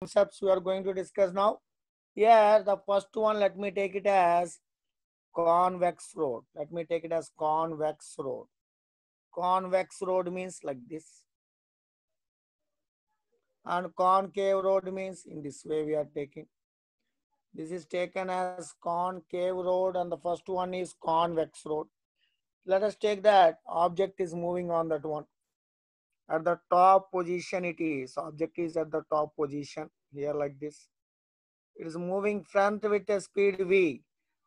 concepts we are going to discuss now. Here, the first one, let me take it as convex road. Let me take it as convex road. Convex road means like this. And concave road means in this way we are taking. This is taken as concave road and the first one is convex road. Let us take that object is moving on that one. At the top position it is. Object is at the top position here like this. It is moving front with a speed v.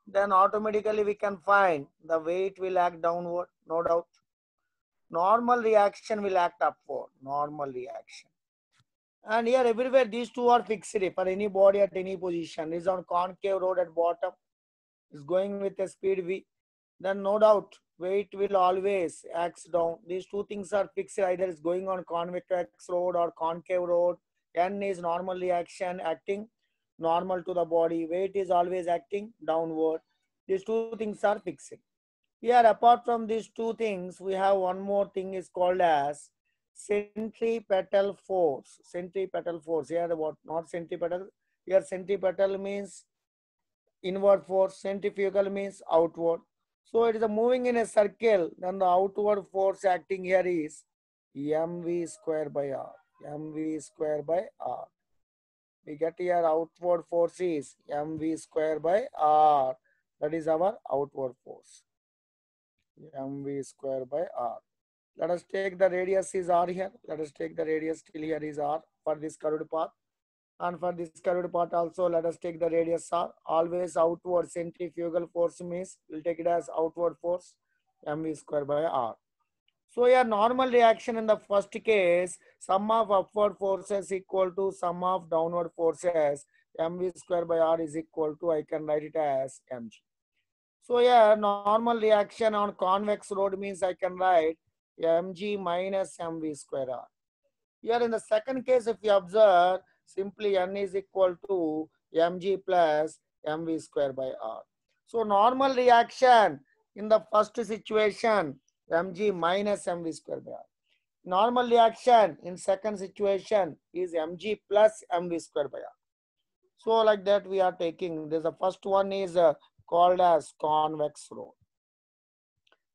Then automatically we can find the weight will act downward, no doubt. Normal reaction will act upward, normal reaction. And here everywhere these two are fixed for any body at any position. Is on concave road at bottom. Is going with a speed v. Then no doubt weight will always acts down. These two things are fixed. Either it's going on convex road or concave road. N is normal reaction acting normal to the body. Weight is always acting downward. These two things are fixed. Here, apart from these two things, we have one more thing is called as centripetal force. Centripetal force. Here, what not centripetal. Here, centripetal means inward force. Centrifugal means outward. So it is a moving in a circle. Then the outward force acting here is mv square by r. mv square by r. We get here outward force is mv square by r. That is our outward force. mv square by r. Let us take the radius is r here. Let us take the radius till here is r for this curved path. And for this curved part also, let us take the radius r. Always outward centrifugal force means we'll take it as outward force mv square by r. So a normal reaction in the first case, sum of upward forces equal to sum of downward forces. mv square by r is equal to, I can write it as mg. So yeah, normal reaction on convex road means I can write mg minus mv square r. Here in the second case, if you observe, simply n is equal to mg plus mv square by r. So normal reaction in the first situation, mg minus mv square by r. Normal reaction in second situation is mg plus mv square by r. So like that we are taking, this the first one is uh, called as convex road.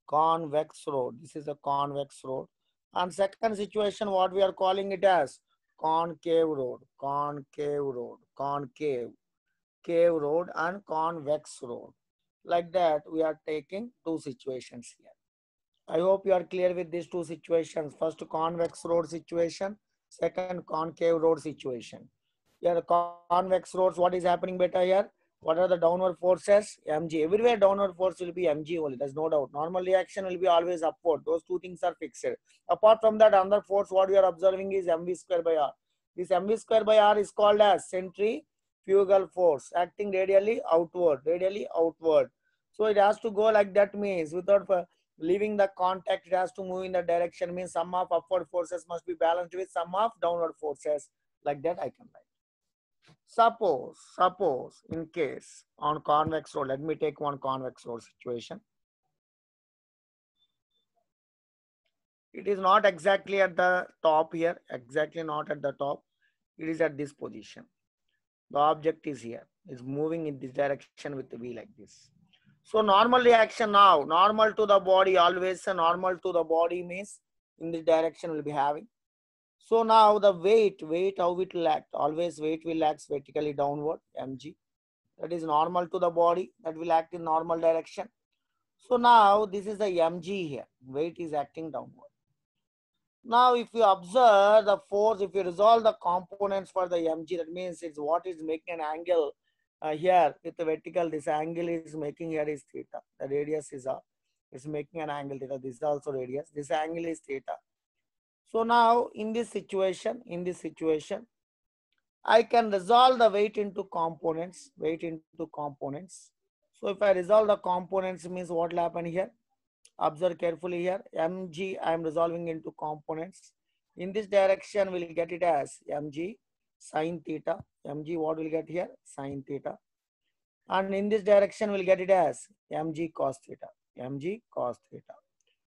Convex road, this is a convex road. And second situation, what we are calling it as concave road, concave road, concave, cave road and convex road. Like that, we are taking two situations here. I hope you are clear with these two situations. First, convex road situation. Second, concave road situation. Here, convex roads, what is happening better here? What are the downward forces? mg. Everywhere downward force will be mg only. There's no doubt. Normal reaction will be always upward. Those two things are fixed. Apart from that, another force what we are observing is mv square by r. This mv square by r is called as centrifugal force acting radially outward, radially outward. So it has to go like that means without uh, leaving the contact, it has to move in the direction means sum of upward forces must be balanced with sum of downward forces. Like that I can write. Suppose, suppose in case on convex road, let me take one convex road situation. It is not exactly at the top here, exactly not at the top. It is at this position. The object is here, is moving in this direction with the V like this. So normal reaction now, normal to the body, always normal to the body means in this direction will be having. So now the weight, weight, how it will act? Always weight will act vertically downward, mg. That is normal to the body, that will act in normal direction. So now this is the mg here, weight is acting downward. Now if you observe the force, if you resolve the components for the mg, that means it's what is making an angle uh, here with the vertical, this angle is making here is theta. The radius is up. It's making an angle theta. This is also radius. This angle is theta. So now in this situation, in this situation, I can resolve the weight into components, weight into components. So if I resolve the components means what will happen here? Observe carefully here. mg I am resolving into components. In this direction, we'll get it as mg sine theta. mg what will get here? Sine theta. And in this direction, we'll get it as mg cos theta. mg cos theta.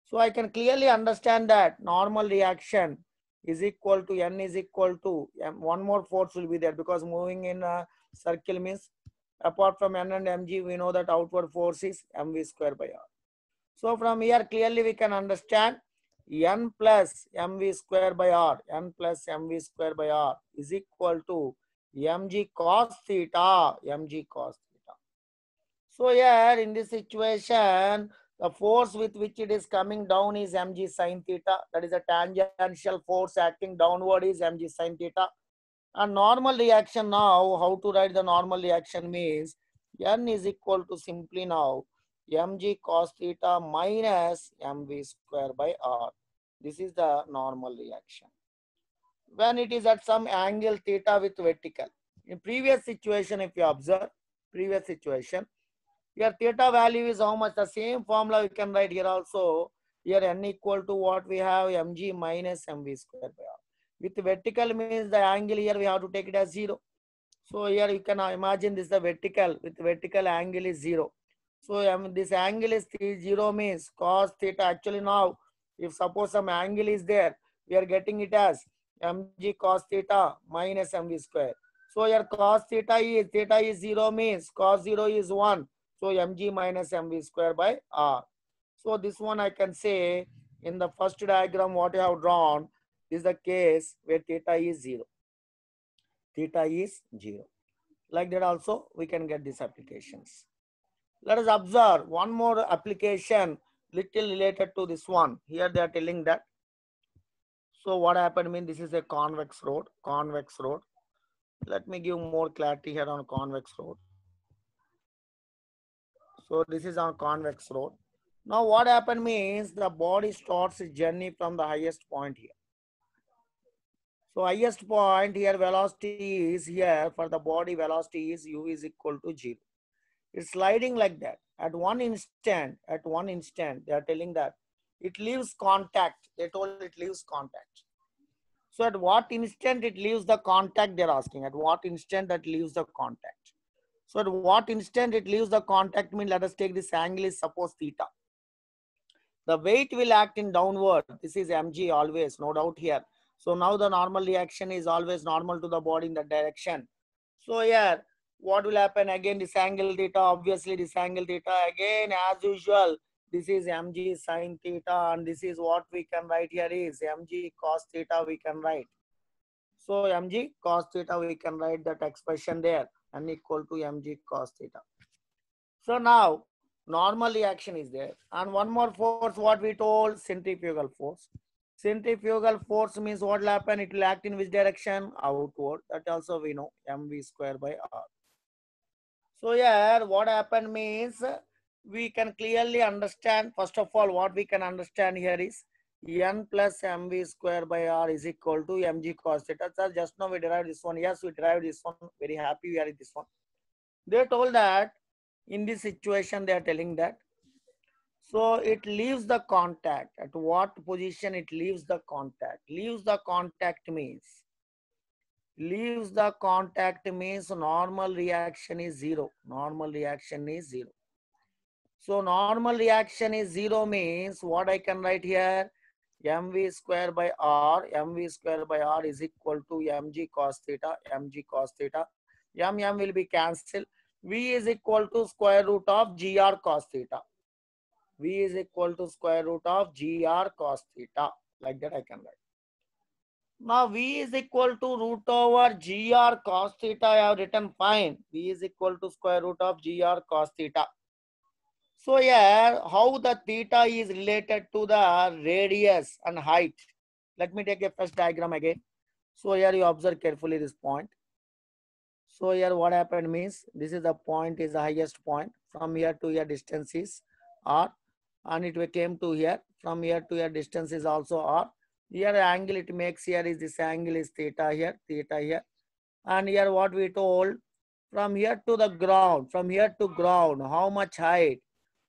So I can clearly understand that normal reaction is equal to n is equal to m, one more force will be there because moving in a circle means apart from n and mg we know that outward force is mv square by r. So from here clearly we can understand n plus mv square by r n plus mv square by r is equal to mg cos theta mg cos theta. So here in this situation the force with which it is coming down is mg sine theta. That is a tangential force acting downward is mg sine theta. And normal reaction now, how to write the normal reaction means n is equal to simply now mg cos theta minus mv square by r. This is the normal reaction. When it is at some angle theta with vertical. In previous situation, if you observe, previous situation, here theta value is how much? The same formula we can write here also. Here n equal to what we have mg minus mv square by r. With vertical means the angle here we have to take it as zero. So here you can imagine this is the vertical. With vertical angle is zero. So um, this angle is zero means cos theta. Actually now, if suppose some angle is there, we are getting it as mg cos theta minus mv square. So here cos theta is theta is zero means cos zero is one. So mg minus mv square by r. So this one I can say in the first diagram what I have drawn is the case where theta is 0. Theta is 0. Like that also we can get these applications. Let us observe one more application little related to this one. Here they are telling that. So what happened mean this is a convex road, convex road. Let me give more clarity here on convex road. So this is on convex road. Now what happened means the body starts its journey from the highest point here. So highest point here velocity is here for the body velocity is u is equal to 0. It's sliding like that. At one instant, at one instant, they are telling that it leaves contact. They told it leaves contact. So at what instant it leaves the contact, they're asking. At what instant that leaves the contact. So at what instant it leaves the contact mean let us take this angle is suppose theta. The weight will act in downward. This is mg always, no doubt here. So now the normal reaction is always normal to the body in that direction. So here, what will happen again? This angle theta, obviously this angle theta again as usual. This is mg sine theta and this is what we can write here is mg cos theta we can write. So mg cos theta we can write that expression there n equal to mg cos theta. So now normal reaction is there. And one more force, what we told, centrifugal force. Centrifugal force means what will happen? It will act in which direction? Outward. That also we know, mv square by r. So here, what happened means we can clearly understand, first of all, what we can understand here is n plus mv square by r is equal to mg cos theta. So just now we derived this one. Yes, we derived this one. Very happy we are in this one. They told that in this situation, they are telling that. So it leaves the contact. At what position it leaves the contact? Leaves the contact means. Leaves the contact means normal reaction is zero. Normal reaction is zero. So normal reaction is zero means what I can write here? Mv square by r, mv square by r is equal to mg cos theta, mg cos theta. m m will be cancelled. v is equal to square root of gr cos theta. v is equal to square root of gr cos theta. Like that I can write. Now v is equal to root over gr cos theta. I have written fine. v is equal to square root of gr cos theta. So here, how the theta is related to the radius and height. Let me take a first diagram again. So here you observe carefully this point. So here what happened means, this is the point is the highest point. From here to here distance is r. And it came to here. From here to here distance is also r. Here angle it makes here is this angle is theta here, theta here. And here what we told, from here to the ground, from here to ground, how much height?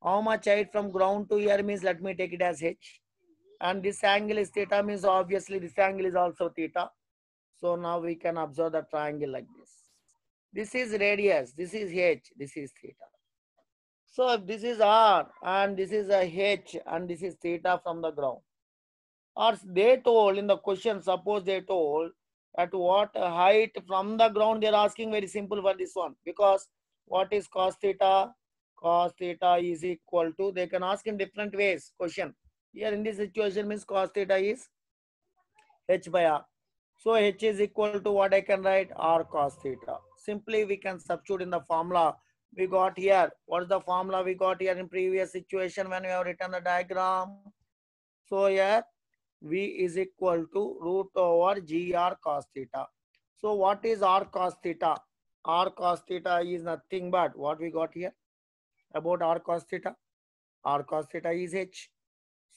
How much height from ground to here means let me take it as h. And this angle is theta means obviously this angle is also theta. So now we can observe the triangle like this. This is radius, this is h, this is theta. So if this is r and this is a h and this is theta from the ground. Or they told in the question, suppose they told at what height from the ground they're asking very simple for this one because what is cos theta cos theta is equal to they can ask in different ways question. Here in this situation means cos theta is h by r. So h is equal to what i can write? R cos theta. Simply we can substitute in the formula we got here. What is the formula we got here in previous situation when we have written the diagram? So here V is equal to root over GR cos theta. So what is R cos theta? R cos theta is nothing but what we got here about R cos theta. R cos theta is H.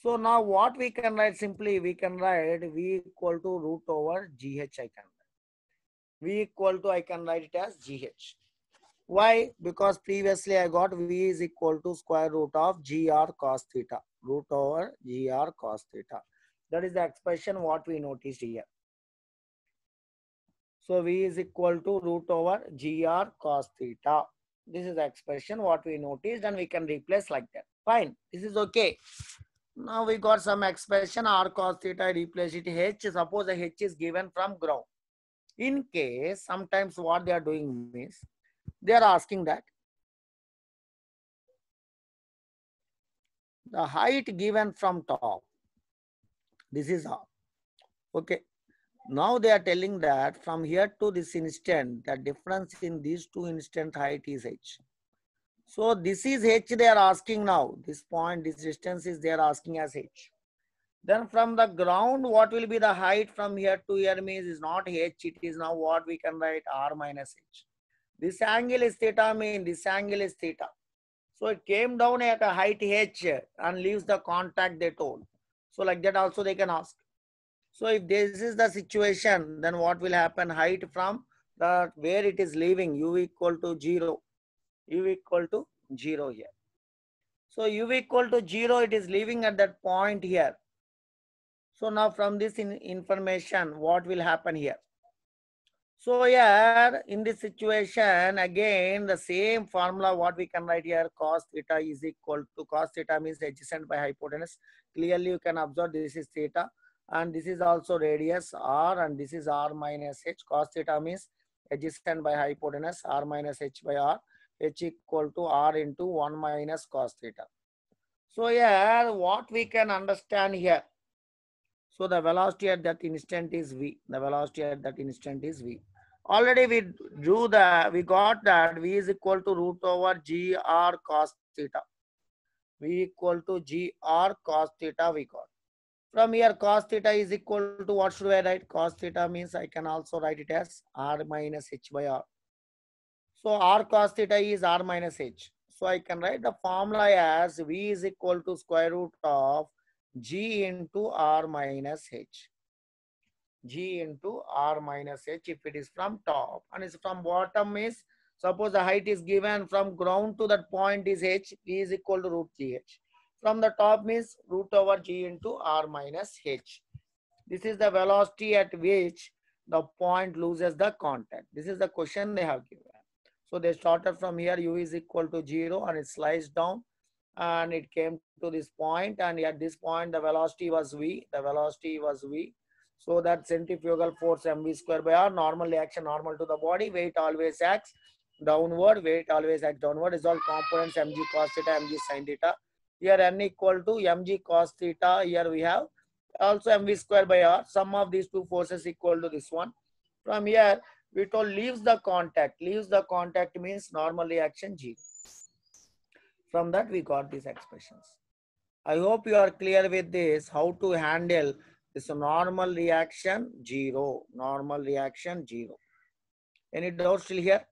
So now what we can write simply, we can write V equal to root over GH I can write. V equal to, I can write it as GH. Why? Because previously I got V is equal to square root of GR cos theta. Root over GR cos theta. That is the expression what we noticed here. So V is equal to root over GR cos theta. This is the expression what we noticed and we can replace like that. Fine. This is okay. Now we got some expression R cos theta. Replace it H. Suppose the H is given from ground. In case sometimes what they are doing is they are asking that the height given from top this is how. Okay. Now they are telling that from here to this instant, the difference in these two instant height is h. So this is h they are asking now. This point, this distance is they are asking as h. Then from the ground, what will be the height from here to here means is not h. It is now what we can write r minus h. This angle is theta mean this angle is theta. So it came down at a height h and leaves the contact they told. So like that also they can ask. So if this is the situation, then what will happen? Height from the where it is leaving, u equal to 0. u equal to 0 here. So u equal to 0, it is leaving at that point here. So now from this in information, what will happen here? So here in this situation, again, the same formula what we can write here, cos theta is equal to cos theta means adjacent by hypotenuse. Clearly you can observe this is theta and this is also radius r and this is r minus h. Cos theta means adjacent by hypotenuse r minus h by r. h equal to r into 1 minus cos theta. So here what we can understand here. So the velocity at that instant is v. The velocity at that instant is v already we drew the we got that v is equal to root over gr cos theta v equal to gr cos theta we got from here cos theta is equal to what should i write? Cos theta means i can also write it as r minus h by r. So r cos theta is r minus h. So i can write the formula as v is equal to square root of g into r minus h. G into r minus h if it is from top. And it's from bottom is suppose the height is given from ground to that point is h v is equal to root gh from the top means root over g into r minus h. This is the velocity at which the point loses the contact. This is the question they have given. So they started from here u is equal to 0 and it sliced down and it came to this point and at this point the velocity was v the velocity was v. So that centrifugal force mv square by r, normal reaction normal to the body, weight always acts downward, weight always acts downward is all components mg cos theta, mg sin theta. Here n equal to mg cos theta, here we have also mv square by r, sum of these two forces equal to this one. From here, we told leaves the contact, leaves the contact means normal reaction G. From that we got these expressions. I hope you are clear with this, how to handle this normal reaction, zero. Normal reaction, zero. Any doubts still here?